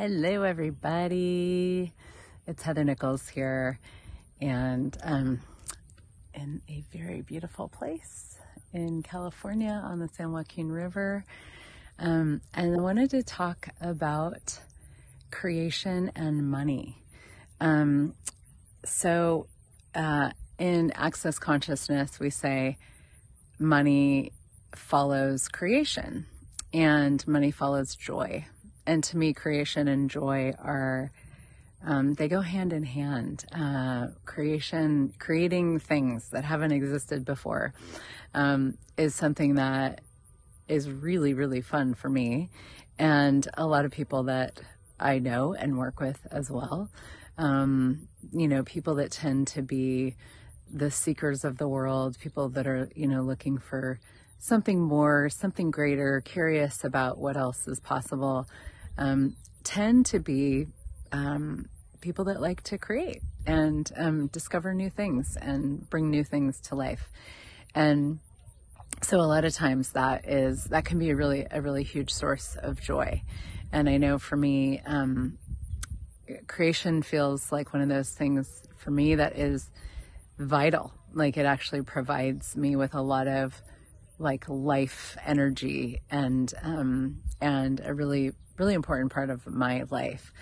Hello, everybody. It's Heather Nichols here, and um, in a very beautiful place in California on the San Joaquin River. Um, and I wanted to talk about creation and money. Um, so, uh, in Access Consciousness, we say money follows creation and money follows joy. And to me, creation and joy are, um, they go hand in hand. Uh, creation, creating things that haven't existed before, um, is something that is really, really fun for me. And a lot of people that I know and work with as well. Um, you know, people that tend to be the seekers of the world, people that are, you know, looking for something more, something greater, curious about what else is possible, um, tend to be um, people that like to create and um, discover new things and bring new things to life. And so a lot of times that is that can be a really a really huge source of joy. And I know for me, um, creation feels like one of those things for me that is vital. Like it actually provides me with a lot of like life energy and um, and a really really important part of my life.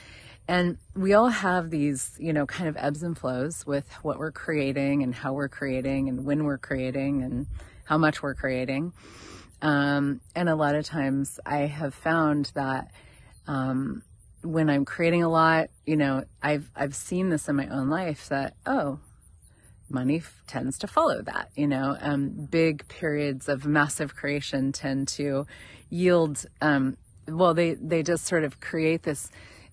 And we all have these, you know, kind of ebbs and flows with what we're creating and how we're creating and when we're creating and how much we're creating. Um, and a lot of times I have found that um, when I'm creating a lot, you know, I've I've seen this in my own life that oh, money f- tends to follow that. You know, um, big periods of massive creation tend to yield. Um, well, they they just sort of create this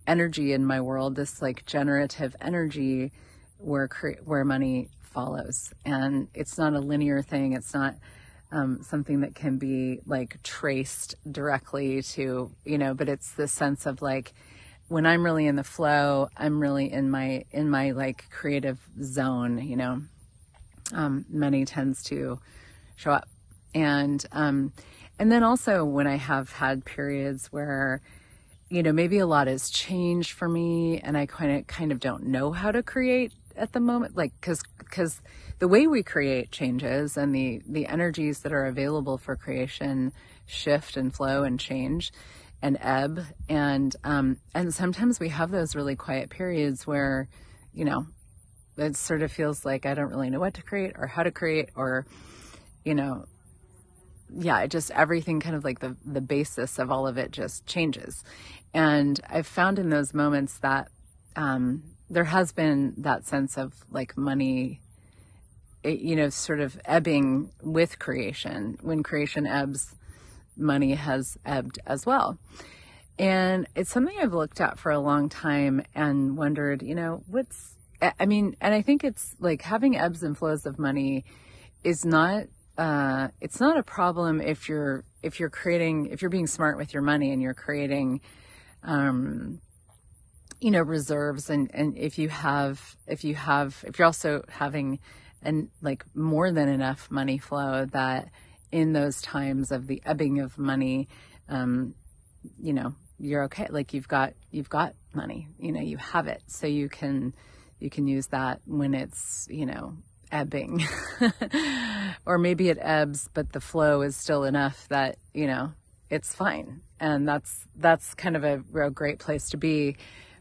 energy in my world, this like generative energy, where where money follows, and it's not a linear thing. It's not. Um, something that can be like traced directly to you know but it's the sense of like when I'm really in the flow, I'm really in my in my like creative zone, you know. Um, money tends to show up, and um, and then also when I have had periods where, you know, maybe a lot has changed for me, and I kind of kind of don't know how to create at the moment, like because because the way we create changes, and the the energies that are available for creation shift and flow and change and ebb. And um, and sometimes we have those really quiet periods where you know it sort of feels like I don't really know what to create or how to create or you know yeah just everything kind of like the the basis of all of it just changes and I've found in those moments that um, there has been that sense of like money it, you know sort of ebbing with creation when creation ebbs money has ebbed as well. And it's something I've looked at for a long time and wondered, you know, what's, I mean, and I think it's like having ebbs and flows of money is not, uh, it's not a problem if you're, if you're creating, if you're being smart with your money and you're creating, um, you know, reserves and, and if you have, if you have, if you're also having and like more than enough money flow that in those times of the ebbing of money, um, you know, you're okay. Like you've got you've got money. You know, you have it, so you can you can use that when it's you know ebbing, or maybe it ebbs, but the flow is still enough that you know it's fine. And that's that's kind of a real great place to be,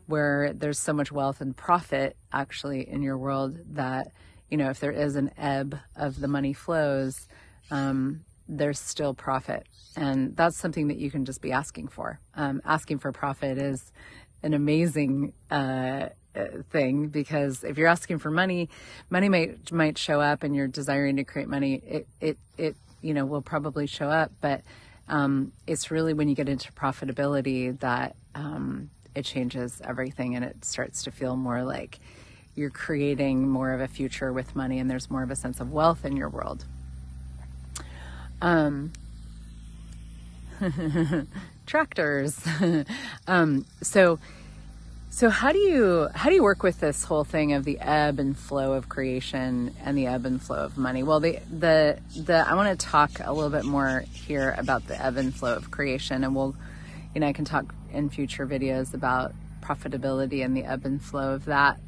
where there's so much wealth and profit actually in your world that you know if there is an ebb of the money flows um, there's still profit. And that's something that you can just be asking for. Um, asking for profit is an amazing uh, thing because if you're asking for money, money might might show up, and you're desiring to create money. It it it you know will probably show up, but um, it's really when you get into profitability that um, it changes everything, and it starts to feel more like you're creating more of a future with money, and there's more of a sense of wealth in your world. Um, tractors. um, so, so how do you how do you work with this whole thing of the ebb and flow of creation and the ebb and flow of money? Well, the the the I want to talk a little bit more here about the ebb and flow of creation, and we'll you know, I can talk in future videos about profitability and the ebb and flow of that.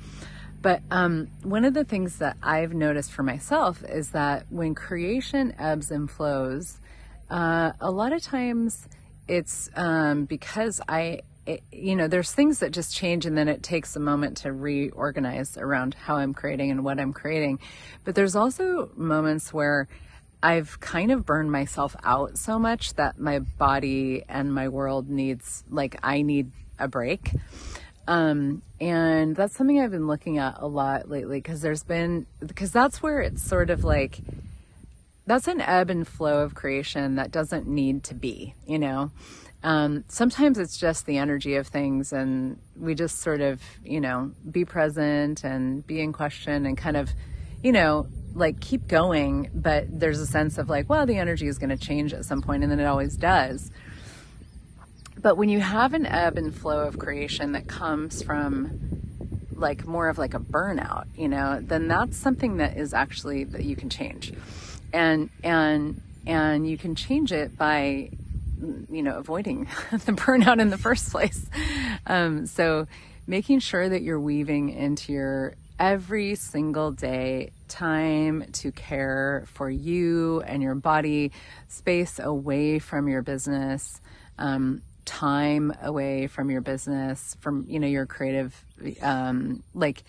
But um, one of the things that I've noticed for myself is that when creation ebbs and flows, uh, a lot of times it's um, because I, it, you know, there's things that just change and then it takes a moment to reorganize around how I'm creating and what I'm creating. But there's also moments where I've kind of burned myself out so much that my body and my world needs, like, I need a break. Um, and that's something I've been looking at a lot lately because there's been, because that's where it's sort of like, that's an ebb and flow of creation that doesn't need to be, you know? Um, sometimes it's just the energy of things and we just sort of, you know, be present and be in question and kind of, you know, like keep going. But there's a sense of like, well, the energy is going to change at some point and then it always does. But when you have an ebb and flow of creation that comes from like more of like a burnout, you know, then that's something that is actually that you can change. And and and you can change it by you know avoiding the burnout in the first place. Um, so making sure that you're weaving into your every single day time to care for you and your body, space away from your business, um, time away from your business, from you know your creative, um, like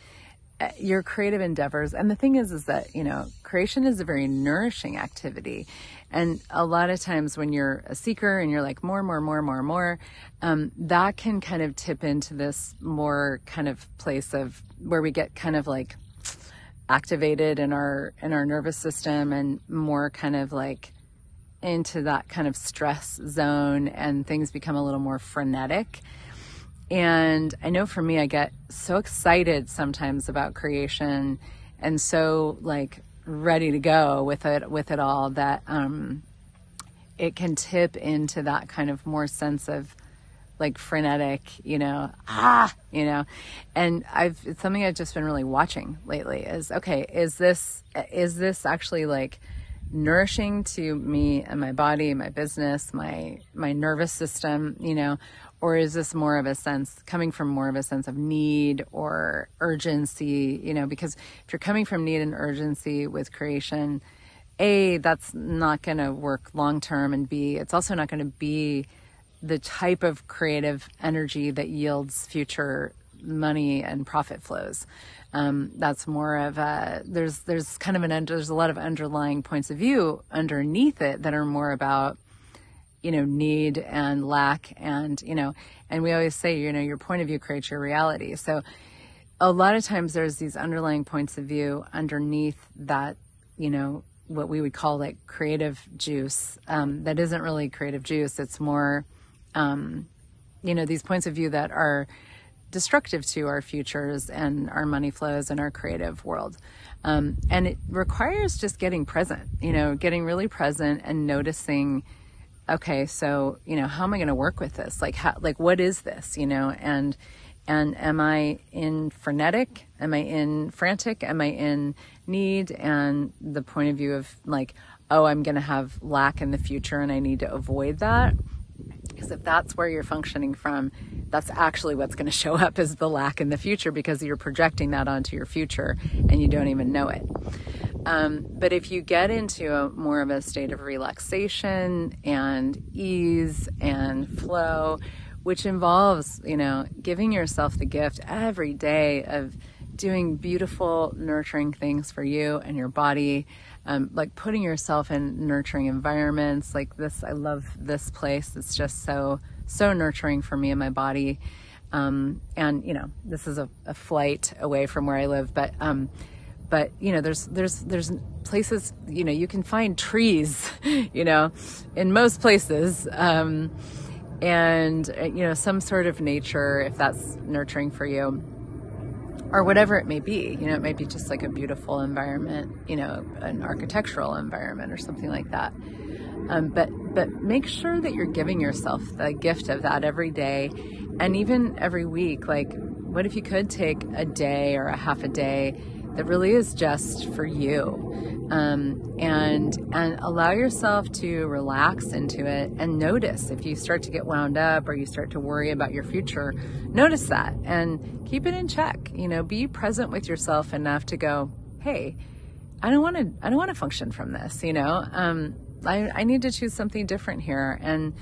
your creative endeavors. And the thing is, is that you know creation is a very nourishing activity, and a lot of times when you're a seeker and you're like more, more, more, more, more, um, that can kind of tip into this more kind of place of where we get kind of like activated in our in our nervous system and more kind of like into that kind of stress zone and things become a little more frenetic. And I know for me, I get so excited sometimes about creation and so like ready to go with it, with it all that, um, it can tip into that kind of more sense of like frenetic, you know, ah, you know, and I've, it's something I've just been really watching lately is, okay, is this, is this actually like, nourishing to me and my body, my business, my my nervous system, you know, or is this more of a sense coming from more of a sense of need or urgency, you know, because if you're coming from need and urgency with creation, A, that's not going to work long term and B, it's also not going to be the type of creative energy that yields future money and profit flows. Um, that's more of a there's there's kind of an there's a lot of underlying points of view underneath it that are more about you know need and lack and you know and we always say you know your point of view creates your reality so a lot of times there's these underlying points of view underneath that you know what we would call like creative juice um, that isn't really creative juice it's more um, you know these points of view that are destructive to our futures and our money flows and our creative world. Um, and it requires just getting present, you know, getting really present and noticing, okay, so, you know, how am I going to work with this? Like, how, like, what is this, you know? And, and am I in frenetic? Am I in frantic? Am I in need? And the point of view of like, oh, I'm going to have lack in the future and I need to avoid that because if that's where you're functioning from, that's actually what's going to show up as the lack in the future because you're projecting that onto your future and you don't even know it. Um, but if you get into a more of a state of relaxation and ease and flow, which involves, you know, giving yourself the gift every day of doing beautiful, nurturing things for you and your body, um, like putting yourself in nurturing environments like this. I love this place. It's just so, so nurturing for me and my body. Um, and you know, this is a, a, flight away from where I live, but, um, but you know, there's, there's, there's places, you know, you can find trees, you know, in most places. Um, and, uh, you know, some sort of nature, if that's nurturing for you or whatever it may be. You know, it might be just like a beautiful environment, you know, an architectural environment or something like that. Um, but but make sure that you're giving yourself the gift of that every day, and even every week. Like, what if you could take a day or a half a day that really is just for you. Um, and and allow yourself to relax into it and notice. If you start to get wound up or you start to worry about your future notice that and keep it in check. You know be present with yourself enough to go hey i don't want to i don't want to function from this you know? Um, I, I need to choose something different here and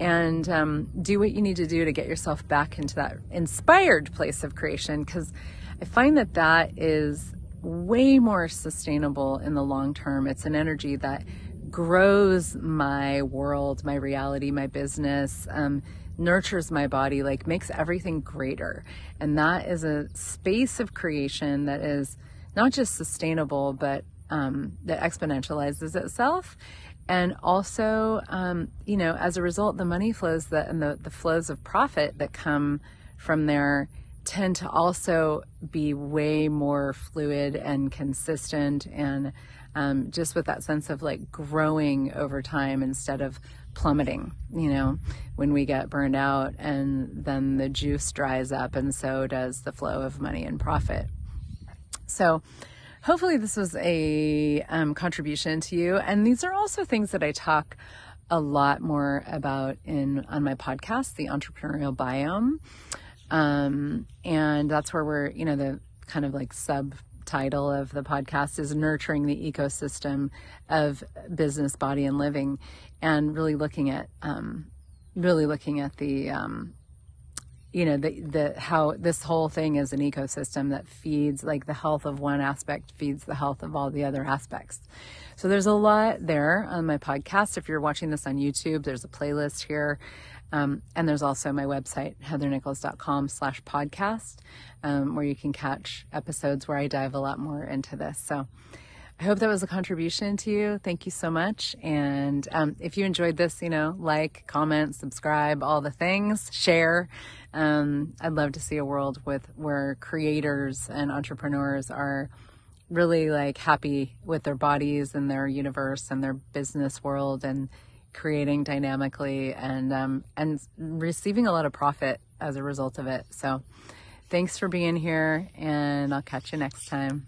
and um, do what you need to do to get yourself back into that inspired place of creation because i find that that is way more sustainable in the long term. It's an energy that grows my world my reality my business um, nurtures my body like makes everything greater. And that is a space of creation that is not just sustainable but um, that exponentializes itself. And also um, you know as a result the money flows that and the, the flows of profit that come from there tend to also be way more fluid and consistent and um, just with that sense of like growing over time instead of plummeting you know when we get burned out and then the juice dries up and so does the flow of money and profit so hopefully this was a um, contribution to you. And these are also things that I talk a lot more about in on my podcast, the entrepreneurial biome. Um, and that's where we're, you know, the kind of like subtitle of the podcast is nurturing the ecosystem of business, body, and living, and really looking at, um, really looking at the um, you know the the how this whole thing is an ecosystem that feeds like the health of one aspect feeds the health of all the other aspects. So there's a lot there on my podcast. If you're watching this on youtube there's a playlist here um, and there's also my website heathernichols.com slash podcast um, where you can catch episodes where i dive a lot more into this so I hope that was a contribution to you. Thank you so much. And um, if you enjoyed this, you know, like, comment, subscribe, all the things, share. Um, I'd love to see a world with where creators and entrepreneurs are really like happy with their bodies and their universe and their business world and creating dynamically and um, and receiving a lot of profit as a result of it. So, thanks for being here, and I'll catch you next time.